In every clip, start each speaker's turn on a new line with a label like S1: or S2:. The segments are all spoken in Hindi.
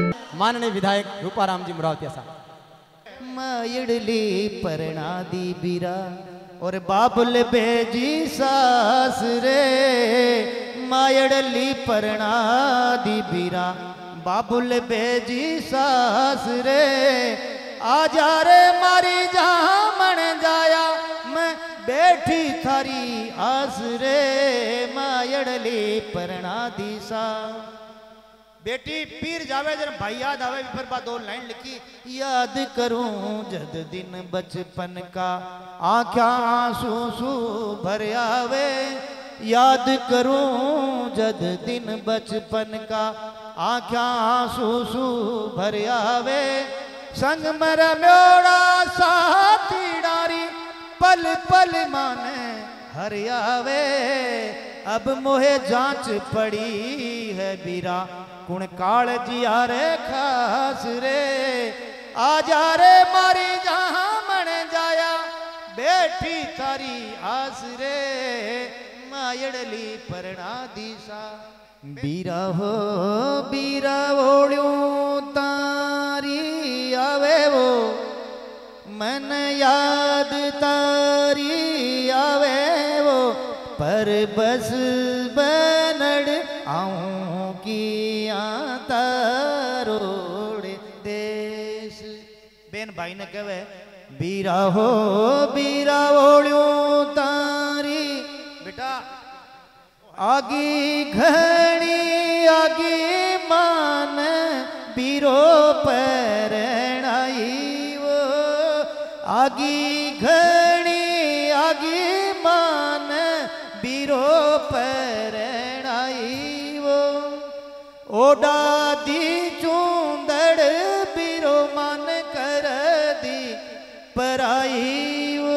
S1: माननीय विधायक रूपाराम जी मुरावतिया साहब
S2: मायड़ली परणादी बीरा और बाबुल बेजी सास रे। मायड़ली परणादी बीरा, बाबुल बेजी सास रे। आ जा रे मारी जहाँ मन जाया, मैं बैठी थारी आस रे। मायड़ली परणादी सा बेटी पीर जावे, जन भाई याद आवे बात दो लाइन लिखी, याद करूँ जद दिन बचपन का आख्या आँसू सू भर आवे, याद करूँ जद दिन बचपन का आख्या आँसू सू भर आवे, संग मर म्योड़ा साथी डारी, पल पल माने हर आवे अब मोहे जाँच पड़ी है बीरा। कुण काल जिया रे खास रे। आ जा रे मारी जहाँ मन जाया। बैठी तारी आस रे। मायड़ली परना दिशा। बीरा हो, बीरा ओड़ू तारी पर बस बनड़ आऊँ की तारोड़ देश। बेन भाई ने कहे, बीरा हो, बीरा ओड़ू तारी। बेटा, आगी घणी आगी मान, बीरो परणाई वो। आगी घणी बीरो परणाई वो ओडा दी चूंदड़ बीरो मन कर दी पराई वो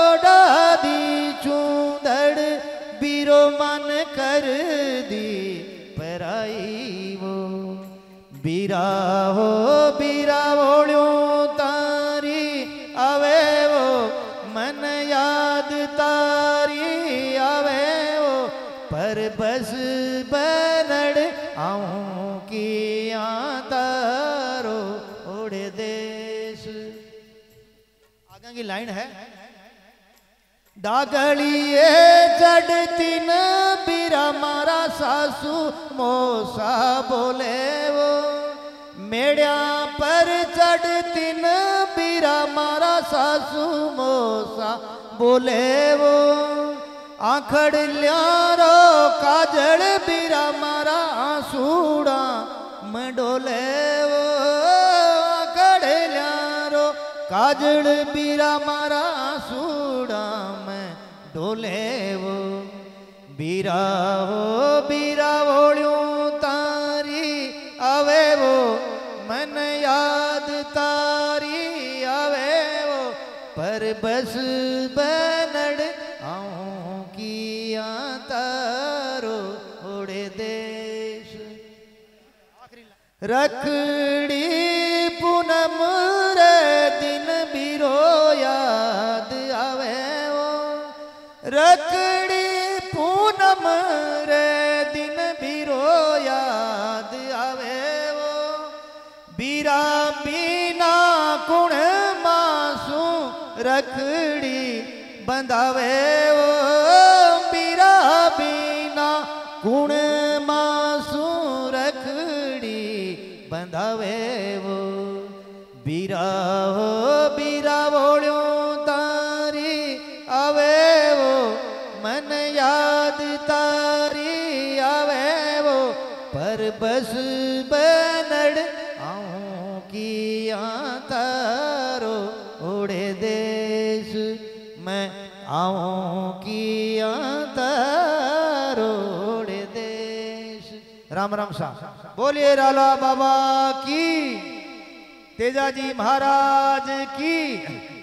S2: ओडा दी चूंदड़ बीरो मन कर पर बस बनड़ आऊँ की तारो ओड़े देश। आगे की लाइन है। डागलिए चढ़ती न बीरा मारा सासू मोसा बोले वो। मेड़िया पर चढ़ती न बीरा मारा सासू मोसा बोले वो। आखड़ ल्यारो काजल बीरा मारा आंसूड़ा मंडोले वो आखड़ ल्यारो काजल बीरा मारा आंसूड़ा, में डोले वो बीरा हो, बीरा ओड़ू तारी, आवे वो, मन याद तारी, आवे वो, पर बस बनड़ किया तारो ओड़े देश। रखड़ी पूनम रे दिन बिरो याद आवे वो। रखड़ी पूनम रे दिन बिरो याद आवे वो। बीरा बीना कुण मासू रखड़ी बंधावे वो। बीरा बीरा बोलो तारी आवे वो मन याद तारी आवे वो पर बस बनड़ आऊँ किया तारो उड़े देश, मैं आऊँ किया तारो उड़े देश। राम राम साहब बोलिए राला तेजाजी महाराज की